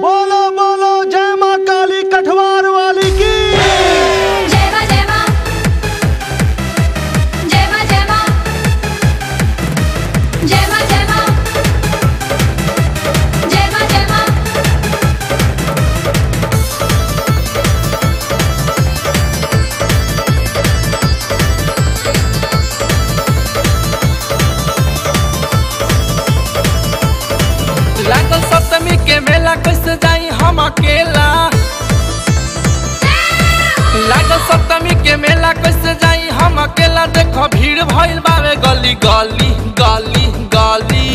Bolo, bolo. भाई बावे गली गली गली गली।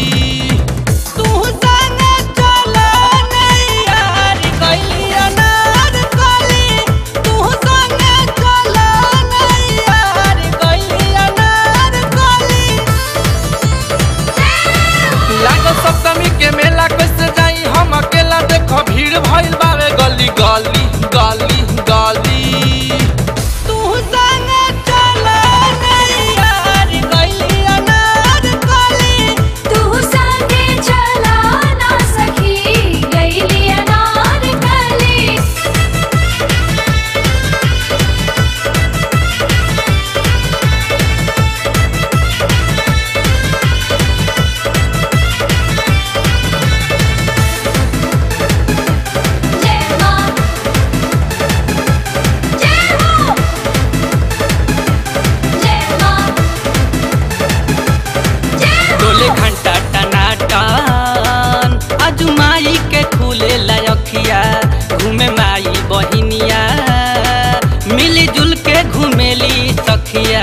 मिलजुल के घूमेली सखिया।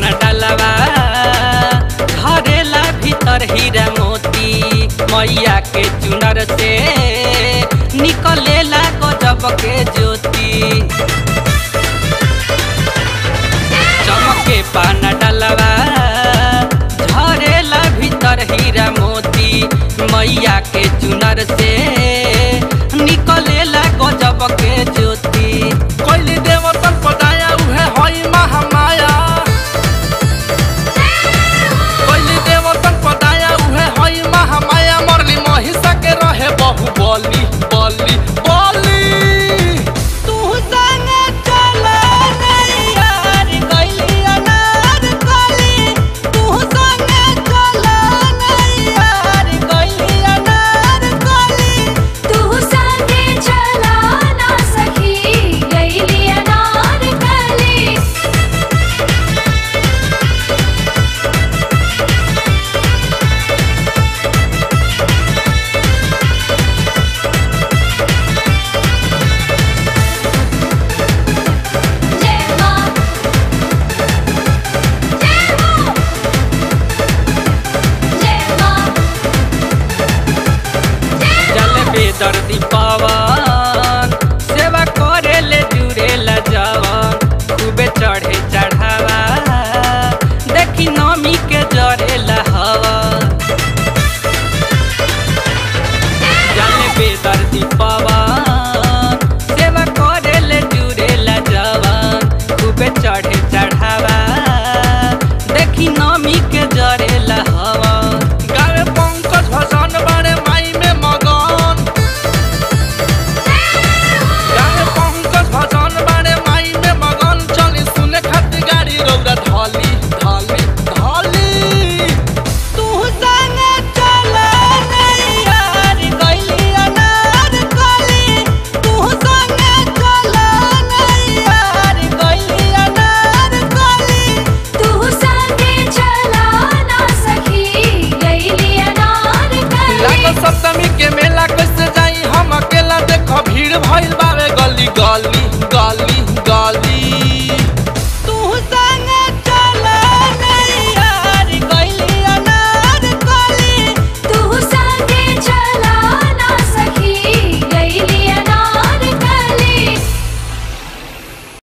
सोना डालवा। धरेला भीतर हीरा मोती मैया के चुनर से निकलेला गजब के ज्योति। चमके पाना डालवा। धरेला भीतर हीरा मोती मैया के चुनर से started के मेरे